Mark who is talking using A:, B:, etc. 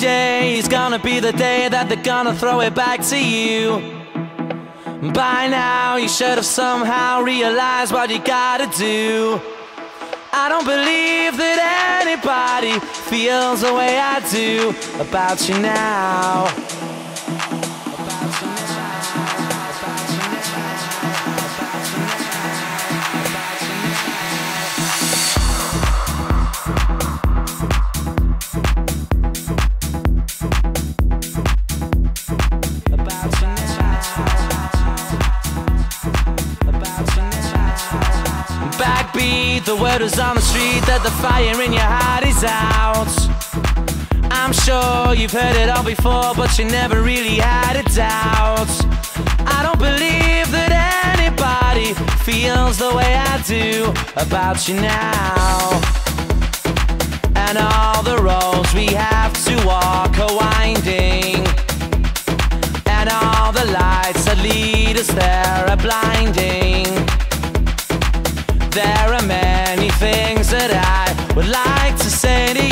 A: Today's gonna be the day that they're gonna throw it back to you. By now, you should have somehow realized what you gotta do. I don't believe that anybody feels the way I do about you now. The word is on the street that the fire in your heart is out. I'm sure you've heard it all before, but you never really had a doubt. I don't believe that anybody feels the way I do about you now. And all the roads we have to walk are winding. And all the lights that lead us there are blinding. There